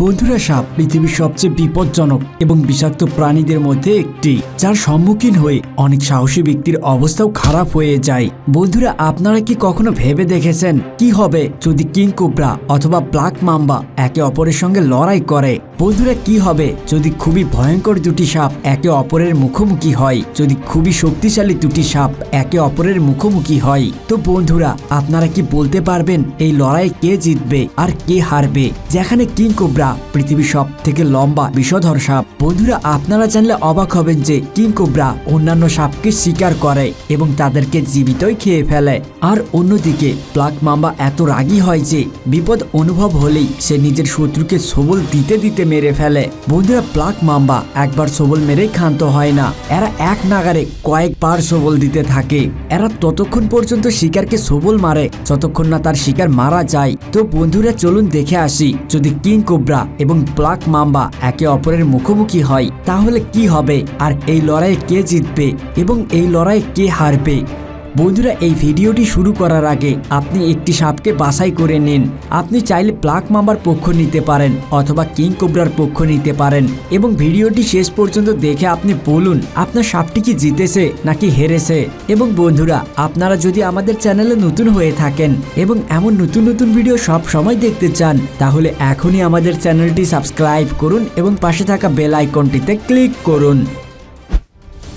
বন্ধুরা, সাপ পৃথিবীর সবচেয়ে বিপজ্জনক এবং বিষাক্ত প্রাণীদের মধ্যে একটি, যার সম্মুখীন হয়ে অনেক সাহসী ব্যক্তির অবস্থাও খারাপ হয়ে যায়। বন্ধুরা, আপনারা কি কখনো ভেবে দেখেছেন কি হবে যদি কিং কোবরা অথবা ব্ল্যাক মাম্বা একে অপরের সঙ্গে লড়াই করে? বন্ধুরা, কি হবে? যদি খুবই ভয়ঙ্কর দুটি সাপ একে অপরের মুখোমুখি হয়, যদি খুবই শক্তিশালী দুটি সাপ একে অপরের মুখোমুখি হয়, তো বন্ধুরা, আপনারা কি বলতে পারবেন এই লড়াই কে জিতবে আর কে হারবে? যেখানে কিং কোবরা পৃথিবীর সব থেকে লম্বা বিষধর সাপ। বন্ধুরা, আপনারা জানলে অবাক হবেন যে কিং কোবরা অন্যান্য সাপকে শিকার করে এবং তাদেরকে জীবিতই খেয়ে ফেলে। আর অন্যদিকে, ব্ল্যাক মাম্বা এত রাগী হয় যে বিপদ অনুভব হলেই সে নিজের শত্রুকে সবল দিতে দিতে মেরে ফেলে। বন্ধুরা ব্ল্যাক মাম্বা একবার সবল মেরেই ক্ষান্ত হয় না। এরা এক নাগারে কয়েকবার সবল দিতে থাকে। এরা ততক্ষণ পর্যন্ত শিকারকে সবল মারে। যতক্ষণ না তার শিকার মারা যায়। তো বন্ধুরা, চলুন দেখে আসি, যদি কিং কোবরা এবং ব্ল্যাক মাম্বা একে অপরের মুখোমুখি হয়, তাহলে কি হবে? আর এই লড়াইয়ে কে জিতবে এবং এই লড়াইয়ে কে হারবে? বন্ধুরা, এই ভিডিওটি শুরু করার আগে আপনি একটি সাপকে বাছাই করে নিন। আপনি চাইলে প্লাক মাম্বার পক্ষ নিতে পারেন অথবা কিং কোবরার পক্ষ নিতে পারেন। এবং ভিডিওটি শেষ পর্যন্ত দেখে আপনি বলুন, আপনার সাপটি কি জিতেছে নাকি হেরেছে? এবং বন্ধুরা, আপনারা যদি আমাদের চ্যানেলে নতুন হয়ে থাকেন এবং এমন নতুন নতুন ভিডিও সব সময় দেখতে চান, তাহলে এখনই আমাদের চ্যানেলটি সাবস্ক্রাইব করুন এবং পাশে থাকা বেল আইকনটিতে ক্লিক করুন।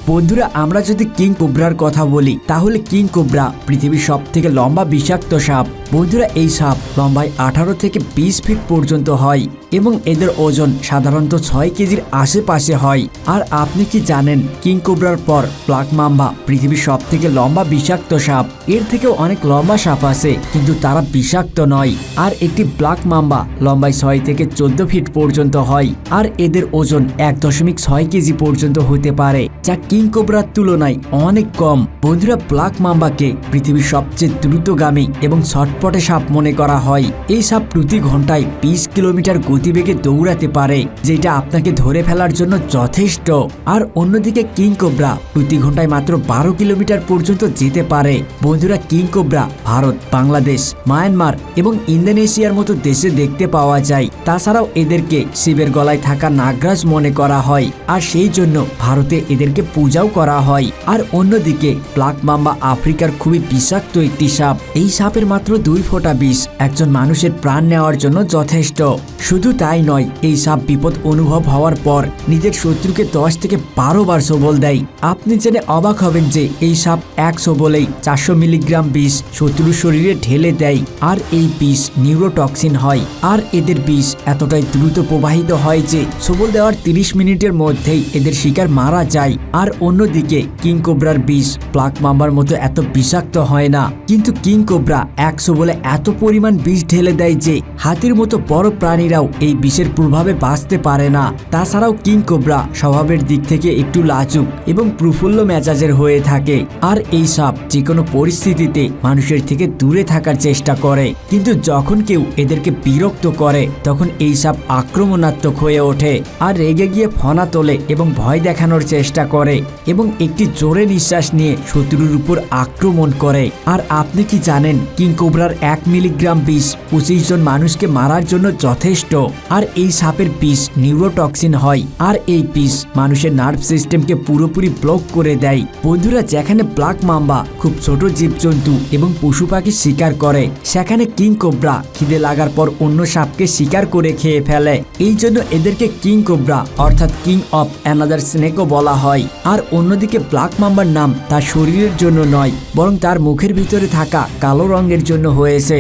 বন্ধুরা, আমরা যদি কিং কোবরার কথা বলি, তাহলে কিং কোবরা পৃথিবীর সব থেকে লম্বা বিষাক্ত সাপ। বন্ধুরা, এই সাপ লম্বায় আঠারো থেকে বিশ ফিট পর্যন্ত হয়। এবং এদের ওজন সাধারণত ছয় কেজির আশেপাশে হয়। আর আপনি কি জানেন, কিং কোবরার পর ব্ল্যাক মাম্বা পৃথিবীর সব থেকে লম্বা বিষাক্ত সাপ? এর থেকেও অনেক লম্বা সাপ আছে, কিন্তু তারা বিষাক্ত নয়। আর একটি ব্ল্যাক মাম্বা লম্বায় ছয় থেকে চোদ্দ ফিট পর্যন্ত হয়, আর এদের ওজন এক দশমিক ছয় কেজি পর্যন্ত হতে পারে, যা কিং কোবরার তুলনায় অনেক কম। বন্ধুরা ব্ল্যাক মাম্বাকে পৃথিবীর সবচেয়ে দ্রুতগামী এবং ছটপটে সাপ মনে করা হয়। এই সাপ প্রতি ঘন্টায় বিশ কিলোমিটার গতিবেগে দৌড়াতে পারে, যেটা আপনাকে ধরে ফেলার জন্য যথেষ্ট। আর অন্যদিকে কিং কোবরা প্রতি ঘন্টায় মাত্র বারো কিলোমিটার পর্যন্ত যেতে পারে। বন্ধুরা, king cobra Bharat, Bangladesh, Myanmar এবং ইন্দোনেশিয়ার মতো দেশে দেখতে পাওয়া যায়। তাছাড়াও এদেরকে শিবের গলায় থাকা নাগরাজ মনে করা হয়, আর সেই জন্য ভারতে এদেরকে পূজাও করা হয়। আর অন্যদিকে, ব্ল্যাক মাম্বা আফ্রিকার খুবই বিষাক্ত একটি সাপ। এই সাপের মাত্র দুই ফোঁটা বিষ একজন মানুষের প্রাণ নেওয়ার জন্য যথেষ্ট। শুধু তাই নয়, এই সাপ বিপদ অনুভব হওয়ার পর নিজের শত্রুকে দশ থেকে বারো বার সবল দেয়। আপনি জেনে অবাক হবেন যে এই সাপ এক সবলেই চারশো মিলিগ্রাম বিষ শত্রুর শরীরে ঢেলে দেয় আর এই বিষ নিউরোটক্সিন হয়। আর এদের বিষ এতটাই দ্রুত প্রবাহিত হয় যে সবল দেওয়ার তিরিশ মিনিটের মধ্যেই এদের শিকার মারা যায়। আর অন্যদিকে কিং কোবরার বিষ প্লাক মাম্বার মতো এত বিষাক্ত হয় না। কিন্তু কিং কোবরা একশো বলে এত পরিমাণ বিষ ঢেলে দেয় যে হাতির মতো বড় প্রাণীরাও এই বিষের প্রভাবে বাঁচতে পারে না। তাছাড়াও কিং কোবরা স্বভাবের দিক থেকে একটু লাজুক এবং প্রফুল্ল মেজাজের হয়ে থাকে। আর এই সাপ যে কোনো পরিস্থিতিতে মানুষের থেকে দূরে থাকার চেষ্টা করে। কিন্তু যখন কেউ এদেরকে বিরক্ত করে, তখন এই সাপ আক্রমণাত্মক হয়ে ওঠে আর রেগে গিয়ে ফনা তোলে এবং ভয় দেখানোর চেষ্টা করে এবং একটি জোরে নিঃশ্বাস নিয়ে শত্রুর উপর আক্রমণ করে। আর আপনি কি জানেন, কিং কোবরার এক মিলিগ্রাম বিষ পঁচিশ জন মানুষকে মারার জন্য যথেষ্ট? আর এই সাপের পিস নিউরোটক্সিন হয়। আর এই পিস মানুষের নার্ভ সিস্টেমকে পুরোপুরি ব্লক করে দেয়। বন্ধুরা, যেখানে ব্ল্যাক মাম্বা খুব ছোট জীবজন্তু এবং পশু পাখি শিকার করে, সেখানে কিং কোবরা খিদে লাগার পর অন্য সাপকে শিকার করে খেয়ে ফেলে। এই জন্য এদেরকে কিং কোবরা অর্থাৎ কিং অফ অ্যানাদার স্নেকও বলা হয়। আর অন্যদিকে ব্ল্যাক মাম্বার নাম তার শরীরের জন্য নয়, বরং তার মুখের ভিতরে থাকা কালো রঙের জন্য হয়েছে।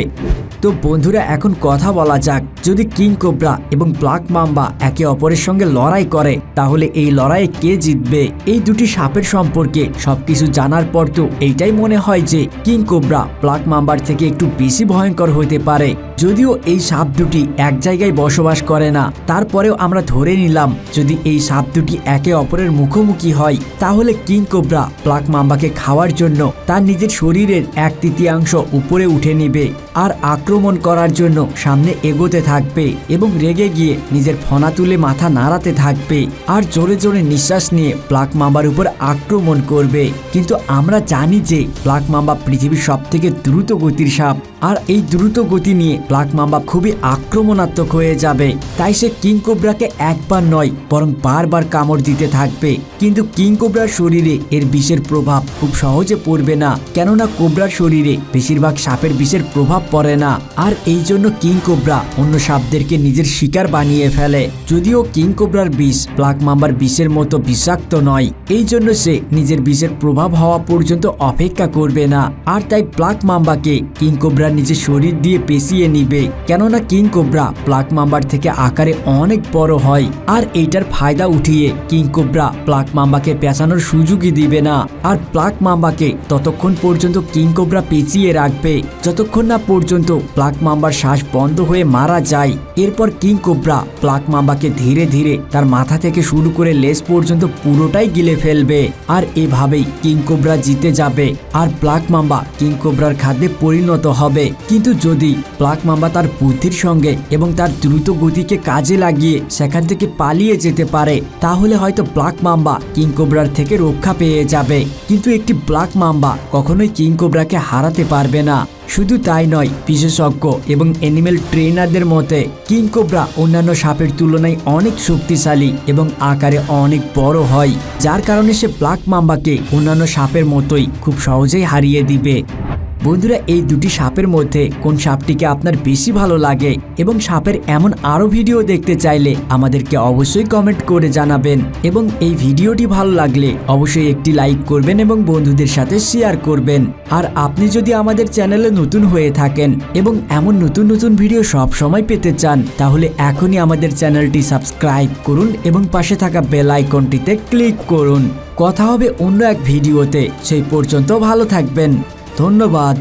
তো বন্ধুরা, এখন কথা বলা যাক। যদি কিং কোবরা এবং ব্ল্যাক মাম্বা একে অপরের সঙ্গে লড়াই করে, তাহলে এই লড়াইয়ে কে জিতবে? এই দুটি সাপের সম্পর্কে সবকিছু জানার পর তো এইটাই মনে হয় যে কিং কোবরা ব্ল্যাক মাম্বার থেকে একটু বেশি ভয়ঙ্কর হতে পারে। যদিও এই সাপ দুটি এক জায়গায় বসবাস করে না, তারপরেও আমরা ধরে নিলাম যদি এই সাপ দুটি একে অপরের মুখোমুখি হয়, তাহলে কিং কোবরা ব্ল্যাক মাম্বাকে খাওয়ার জন্য তার নিজের শরীরের এক তৃতীয়াংশ উপরে উঠে নেবে আর আক্রমণ করার জন্য সামনে এগোতে থাকবে এবং রেগে গিয়ে নিজের ফনা তুলে মাথা নাড়াতে থাকবে আর জোরে জোরে নিঃশ্বাস নিয়ে প্লাক মাম্বার উপর আক্রমণ করবে। কিন্তু আমরা জানি যে প্লাক মাম্বা পৃথিবীর সব থেকে দ্রুত গতির সাপ আর এই দ্রুত গতি নিয়ে ব্ল্যাক মাম্বা খুবই আক্রমণাত্মক হয়ে যাবে। তাই সে কিং কোবরাকে একবার নয়, বরং বারবার কামড় দিতে থাকবে। কিন্তু কিং কোবরার শরীরে এর বিষের প্রভাব খুব সহজে পড়বে না। কেননা কোবরার শরীরে বেশিরভাগ সাপের বিষের প্রভাব পড়ে না। আর এই জন্য কিং কোবরা অন্য সাপদেরকে নিজের শিকার বানিয়ে ফেলে। যদিও কিং কোবরার বিষ ব্ল্যাক মাম্বার বিষের মতো বিষাক্ত নয়, এই জন্য সে নিজের বিষের প্রভাব হওয়া পর্যন্ত অপেক্ষা করবে না। আর তাই ব্ল্যাক মাম্বাকে কিং কোবরা নিজের শরীর দিয়ে পেঁচিয়ে নিবে। কেননা কিং কোবরা ব্ল্যাক মাম্বার থেকে আকারে অনেক বড় হয়, আর এইটার ফায়দা উঠিয়ে কিং কোবরা ব্ল্যাক মাম্বাকে পেঁচানোর সুযোগই দিবে না। আর প্লাক মাম্বাকে ততক্ষণ পর্যন্ত কিং কোবরা পেঁচিয়ে রাখবে। যতক্ষণ না পর্যন্ত প্লাক মাম্বার শ্বাস বন্ধ হয়ে মারা যায়, এরপর কিং কোবরা ব্ল্যাক মাম্বাকে ধীরে ধীরে তার মাথা থেকে শুরু করে লেস পর্যন্ত পুরোটাই গিলে ফেলবে। আর এভাবেই কিং কোবরা জিতে যাবে। আর প্লাক মাম্বা কিং কোবরার খাদ্যে পরিণত হবে। কিন্তু যদি ব্ল্যাক মাম্বা তার বুদ্ধির সঙ্গে এবং তার দ্রুত গতিকে কাজে লাগিয়ে সেখান থেকে পালিয়ে যেতে পারে, তাহলে হয়তো ব্ল্যাক মাম্বা কিং কোবরার থেকে রক্ষা পেয়ে যাবে। কিন্তু একটি ব্ল্যাক মাম্বা কখনোই কিং কোবরাকে হারাতে পারবে না। শুধু তাই নয়, বিশেষজ্ঞ এবং অ্যানিমেল ট্রেনারদের মতে, কিং কোবরা অন্যান্য সাপের তুলনায় অনেক শক্তিশালী এবং আকারে অনেক বড় হয়, যার কারণে সে ব্ল্যাক মাম্বাকে অন্যান্য সাপের মতোই খুব সহজেই হারিয়ে দিবে। বন্ধুরা, এই দুটি সাপের মধ্যে কোন সাপটিকে আপনার বেশি ভালো লাগে এবং সাপের এমন আরও ভিডিও দেখতে চাইলে আমাদেরকে অবশ্যই কমেন্ট করে জানাবেন এবং এই ভিডিওটি ভালো লাগলে অবশ্যই একটি লাইক করবেন এবং বন্ধুদের সাথে শেয়ার করবেন। আর আপনি যদি আমাদের চ্যানেলে নতুন হয়ে থাকেন এবং এমন নতুন নতুন ভিডিও সব সময় পেতে চান, তাহলে এখনই আমাদের চ্যানেলটি সাবস্ক্রাইব করুন এবং পাশে থাকা বেল আইকনটিতে ক্লিক করুন। কথা হবে অন্য এক ভিডিওতে। সেই পর্যন্ত ভালো থাকবেন। ধন্যবাদ